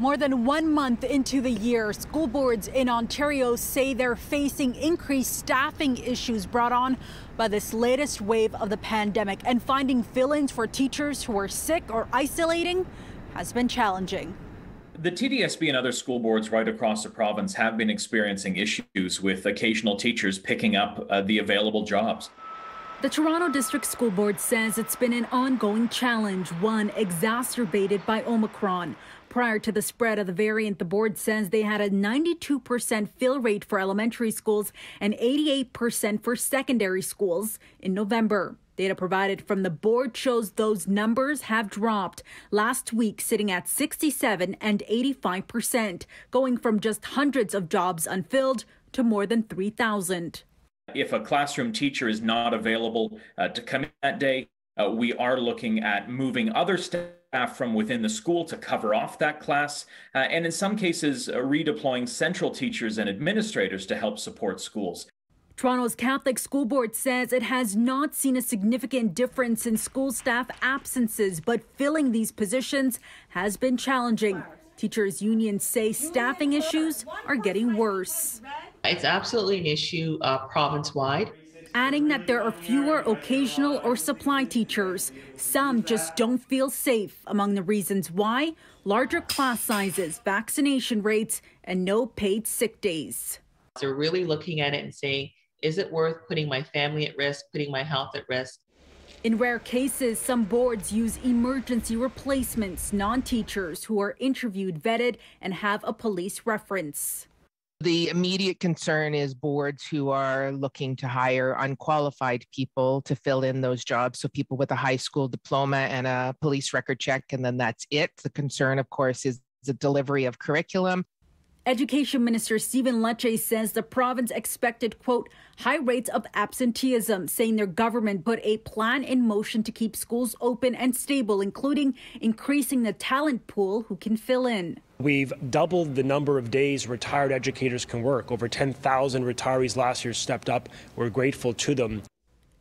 More than one month into the year, school boards in Ontario say they're facing increased staffing issues brought on by this latest wave of the pandemic. And finding fill ins for teachers who are sick or isolating has been challenging. The TDSB and other school boards right across the province have been experiencing issues with occasional teachers picking up uh, the available jobs. The Toronto District School Board says it's been an ongoing challenge, one exacerbated by Omicron. Prior to the spread of the variant, the board says they had a 92% fill rate for elementary schools and 88% for secondary schools in November. Data provided from the board shows those numbers have dropped last week, sitting at 67 and 85%, going from just hundreds of jobs unfilled to more than 3,000. If a classroom teacher is not available uh, to come in that day, uh, we are looking at moving other staff from within the school to cover off that class, uh, and in some cases, uh, redeploying central teachers and administrators to help support schools. Toronto's Catholic School Board says it has not seen a significant difference in school staff absences, but filling these positions has been challenging. Teachers' unions say staffing issues are getting worse. It's absolutely an issue uh, province wide. Adding that there are fewer occasional or supply teachers. Some just don't feel safe. Among the reasons why, larger class sizes, vaccination rates, and no paid sick days. They're really looking at it and saying, is it worth putting my family at risk, putting my health at risk? In rare cases, some boards use emergency replacements, non teachers who are interviewed, vetted, and have a police reference. The immediate concern is boards who are looking to hire unqualified people to fill in those jobs. So, people with a high school diploma and a police record check, and then that's it. The concern, of course, is the delivery of curriculum. Education Minister Stephen Lecce says the province expected, quote, high rates of absenteeism, saying their government put a plan in motion to keep schools open and stable, including increasing the talent pool who can fill in. We've doubled the number of days retired educators can work. Over 10,000 retirees last year stepped up. We're grateful to them.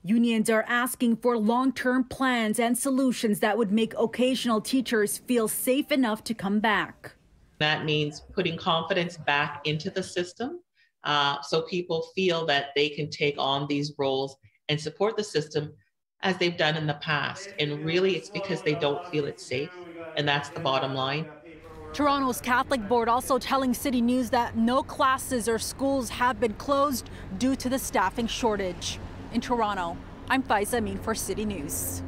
Unions are asking for long term plans and solutions that would make occasional teachers feel safe enough to come back. That means putting confidence back into the system uh, so people feel that they can take on these roles and support the system as they've done in the past. And really, it's because they don't feel it's safe. And that's the bottom line. Toronto's Catholic Board also telling City News that no classes or schools have been closed due to the staffing shortage. In Toronto, I'm Faiza Amin for City News.